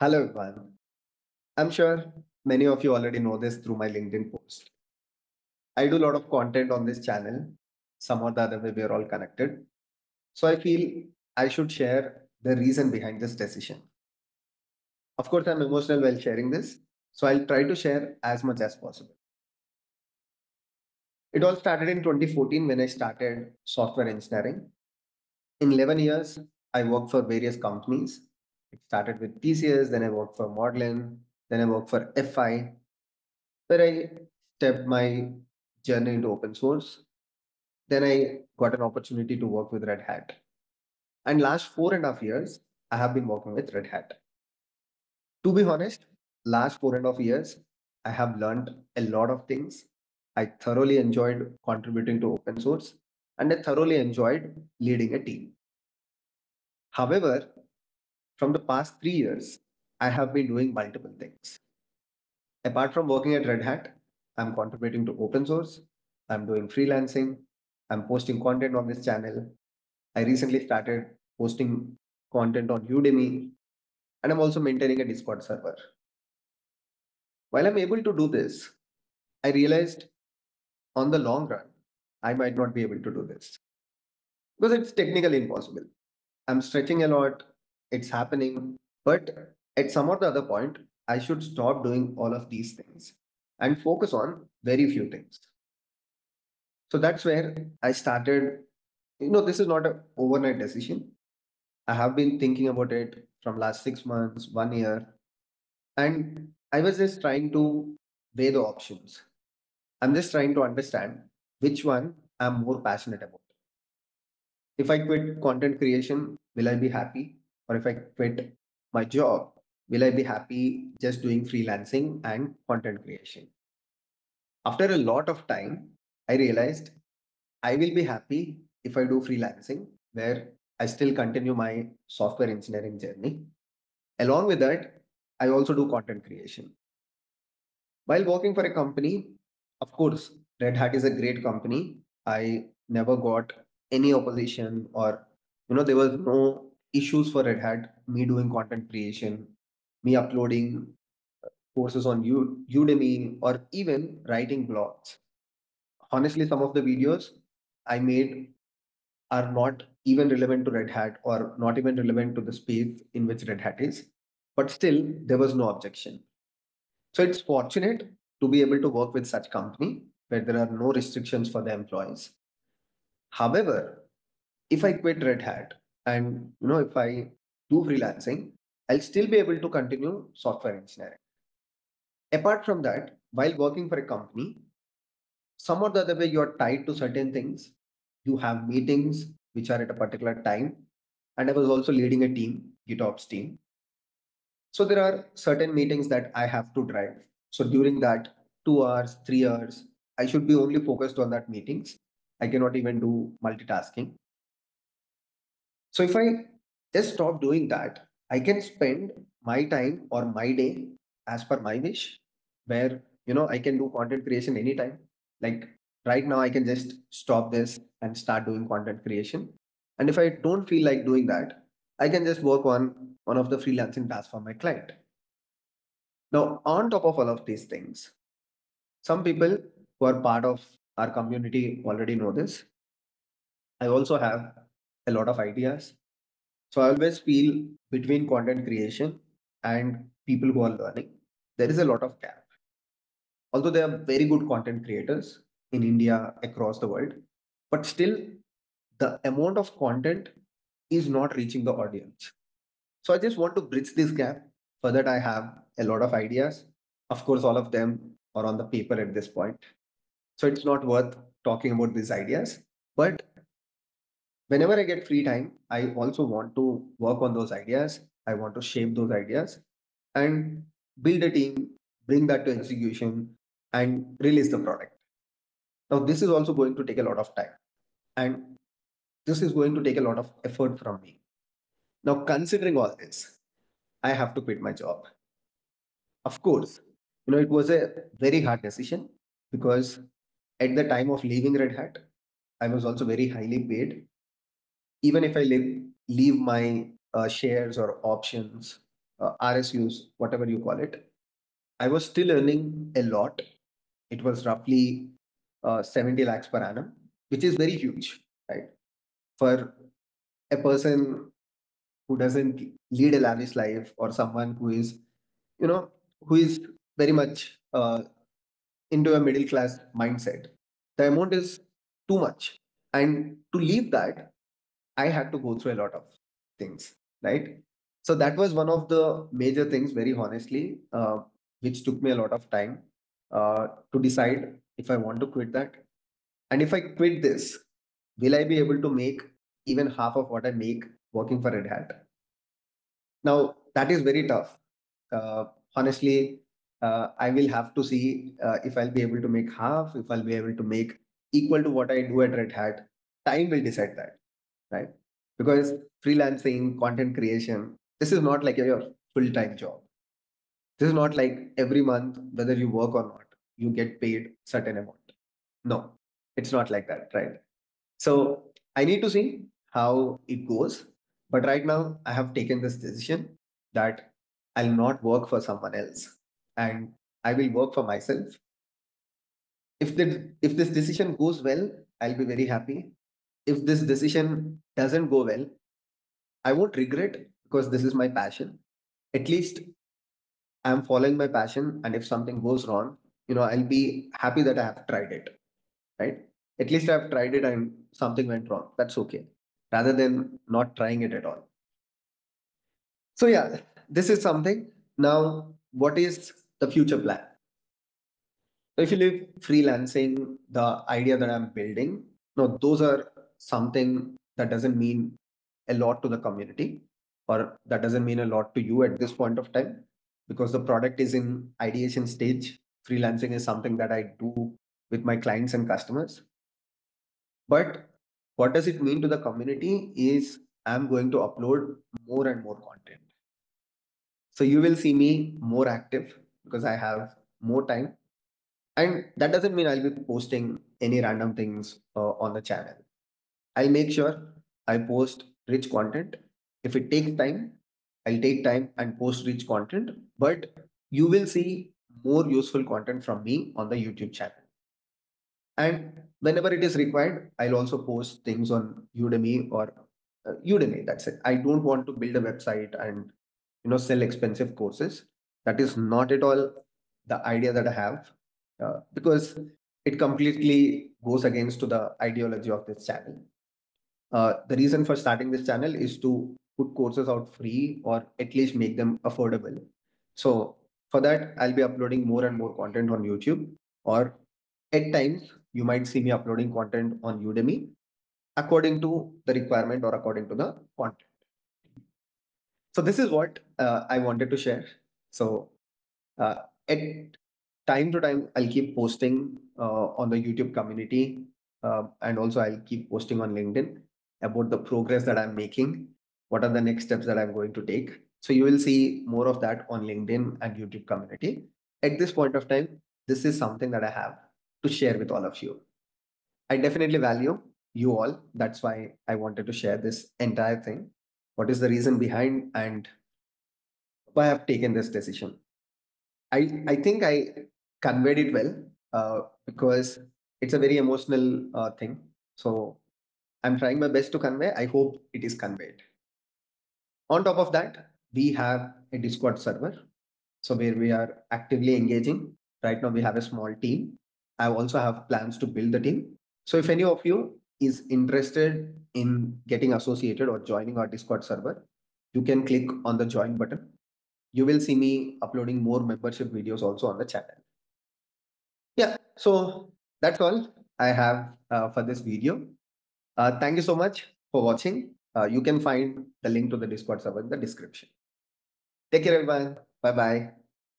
Hello, everyone. I'm sure many of you already know this through my LinkedIn post. I do a lot of content on this channel. Some or the other way, we are all connected. So I feel I should share the reason behind this decision. Of course, I'm emotional while sharing this, so I'll try to share as much as possible. It all started in 2014 when I started software engineering. In 11 years, I worked for various companies. It started with TCS, then I worked for Modlin, then I worked for FI, where I stepped my journey into open source. Then I got an opportunity to work with Red Hat. And last four and a half years, I have been working with Red Hat. To be honest, last four and a half years, I have learned a lot of things. I thoroughly enjoyed contributing to open source and I thoroughly enjoyed leading a team. However, from the past three years, I have been doing multiple things. Apart from working at Red Hat, I'm contributing to open source, I'm doing freelancing, I'm posting content on this channel. I recently started posting content on Udemy, and I'm also maintaining a Discord server. While I'm able to do this, I realized on the long run, I might not be able to do this because it's technically impossible. I'm stretching a lot, it's happening, but at some or the other point, I should stop doing all of these things and focus on very few things. So that's where I started. You know, this is not an overnight decision. I have been thinking about it from last six months, one year, and I was just trying to weigh the options. I'm just trying to understand which one I'm more passionate about. If I quit content creation, will I be happy? Or if I quit my job, will I be happy just doing freelancing and content creation? After a lot of time, I realized I will be happy if I do freelancing, where I still continue my software engineering journey. Along with that, I also do content creation. While working for a company, of course, Red Hat is a great company. I never got any opposition or, you know, there was no issues for Red Hat, me doing content creation, me uploading uh, courses on Udemy or even writing blogs. Honestly, some of the videos I made are not even relevant to Red Hat or not even relevant to the space in which Red Hat is. But still, there was no objection. So it's fortunate to be able to work with such company where there are no restrictions for the employees. However, if I quit Red Hat and you know if I do freelancing, I'll still be able to continue software engineering. Apart from that, while working for a company, some or the other way you're tied to certain things. You have meetings which are at a particular time. And I was also leading a team, GitOps team. So there are certain meetings that I have to drive. So during that two hours, three hours, I should be only focused on that meetings. I cannot even do multitasking. So if I just stop doing that, I can spend my time or my day as per my wish, where you know I can do content creation anytime. Like right now, I can just stop this and start doing content creation. And if I don't feel like doing that, I can just work on one of the freelancing tasks for my client. Now, on top of all of these things, some people who are part of our community already know this. I also have a lot of ideas. So I always feel between content creation and people who are learning, there is a lot of gap. Although there are very good content creators in India, across the world, but still the amount of content is not reaching the audience. So I just want to bridge this gap. For that, I have a lot of ideas. Of course, all of them are on the paper at this point. So it's not worth talking about these ideas. But whenever I get free time, I also want to work on those ideas. I want to shape those ideas and build a team, bring that to execution, and release the product. Now, this is also going to take a lot of time. And this is going to take a lot of effort from me. Now, considering all this, I have to quit my job. Of course, you know, it was a very hard decision because at the time of leaving Red Hat, I was also very highly paid. Even if I leave, leave my uh, shares or options uh, RSUs, whatever you call it, I was still earning a lot. It was roughly uh, 70 lakhs per annum, which is very huge, right? For a person who doesn't lead a lavish life or someone who is, you know, who is very much uh, into a middle class mindset, the amount is too much. And to leave that, I had to go through a lot of things, right? So that was one of the major things, very honestly, uh, which took me a lot of time uh, to decide if I want to quit that. And if I quit this, will I be able to make even half of what I make working for Red Hat? Now, that is very tough. Uh, honestly, uh, I will have to see uh, if I'll be able to make half, if I'll be able to make equal to what I do at Red Hat. Time will decide that, right? Because freelancing, content creation, this is not like your full-time job. This is not like every month, whether you work or not, you get paid certain amount. No, it's not like that, right? So I need to see how it goes. But right now, I have taken this decision that I'll not work for someone else and I will work for myself. If the if this decision goes well, I'll be very happy. If this decision doesn't go well, I won't regret because this is my passion. At least I'm following my passion, and if something goes wrong, you know, I'll be happy that I have tried it. Right? At least I've tried it and something went wrong. That's okay. Rather than not trying it at all. So yeah, this is something. Now, what is the future plan? If you leave freelancing, the idea that I'm building, no, those are something that doesn't mean a lot to the community or that doesn't mean a lot to you at this point of time because the product is in ideation stage. Freelancing is something that I do with my clients and customers. But what does it mean to the community is I'm going to upload more and more content. So you will see me more active because I have more time. And that doesn't mean I'll be posting any random things uh, on the channel. I'll make sure I post rich content. If it takes time, I'll take time and post rich content, but you will see more useful content from me on the YouTube channel. And whenever it is required, I'll also post things on Udemy or uh, Udemy. That's it. I don't want to build a website and you know sell expensive courses. That is not at all the idea that I have uh, because it completely goes against to the ideology of this channel. Uh, the reason for starting this channel is to put courses out free or at least make them affordable. So for that, I'll be uploading more and more content on YouTube or at times you might see me uploading content on Udemy according to the requirement or according to the content. So this is what uh, I wanted to share. So uh, at time to time, I'll keep posting uh, on the YouTube community uh, and also I'll keep posting on LinkedIn about the progress that I'm making what are the next steps that I'm going to take. So you will see more of that on LinkedIn and YouTube community. At this point of time, this is something that I have to share with all of you. I definitely value you all. That's why I wanted to share this entire thing. What is the reason behind and why I've taken this decision. I, I think I conveyed it well uh, because it's a very emotional uh, thing. So I'm trying my best to convey. I hope it is conveyed. On top of that, we have a Discord server. So where we are actively engaging. Right now we have a small team. I also have plans to build the team. So if any of you is interested in getting associated or joining our Discord server, you can click on the join button. You will see me uploading more membership videos also on the channel. Yeah, so that's all I have uh, for this video. Uh, thank you so much for watching. Uh, you can find the link to the Discord server in the description. Take care, everyone. Bye bye.